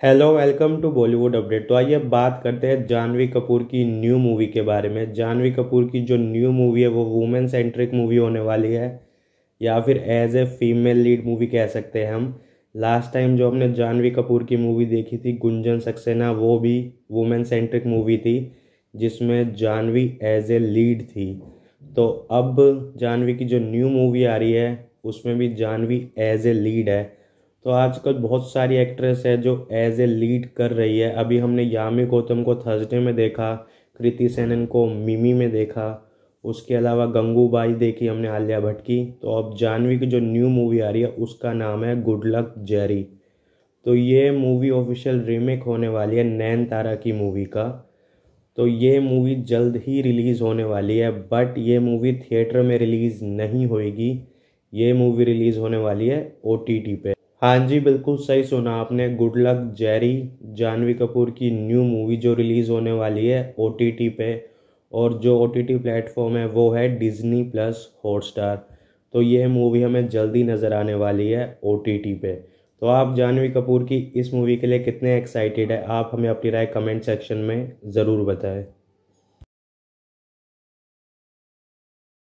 Hello welcome to Bollywood update तो आइए बात करते हैं जानवी कपूर की न्यू मूवी के बारे में। जानवी कपूर की जो न्यू मूवी है, वो वुमेन सेंट्रिक मूवी होने वाली है, या फिर as a female lead movie कह सकते हैं हम। लास्ट टाइम जो हमने जानवी कपूर की मूवी देखी थी गुंजन सक्सेना वो भी वुमेन सेंट्रिक मूवी थी, जिसमें जानवी एज ए लीड थी। तो अब जानवी की जो न्यू मूवी आ रही है, उसमें भी जानवी एज ए लीड है। तो आजकल बहुत सारी एक्ट्रेस है जो एज ए लीड कर रही है। अभी हमने यामी गौतम को थर्सडे में देखा, कृति सेनन को मिमी में देखा, उसके अलावा गंगूबाई देखी हमने आलिया भट्ट की। तो अब जानवी की जो न्यू मूवी आ रही है, उसका नाम है गुड लक जेरी तो ये मूवी ऑफिशियल रीमेक होने वाली है नैन तारा की मूवी का। तो ये मूवी जल्द ही रिलीज़ होने वाली है बट ये मूवी थिएटर में रिलीज़ नहीं होएगी। ये मूवी रिलीज़ होने वाली है ओ टी टी पे। हाँ जी, बिल्कुल सही सुना आपने। Good luck Jerry. Janhvi Kapoor की न्यू मूवी जो रिलीज़ होने वाली है ओ टी टी पे। और जो ओ टी प्लेटफॉर्म है, वो है डिज़नी प्लस हॉटस्टार तो ये मूवी हमें जल्दी नज़र आने वाली है ओ टी टी पे। तो आप जानवी कपूर की इस मूवी के लिए कितने एक्साइटेड है, आप हमें अपनी राय कमेंट सेक्शन में ज़रूर बताएँ।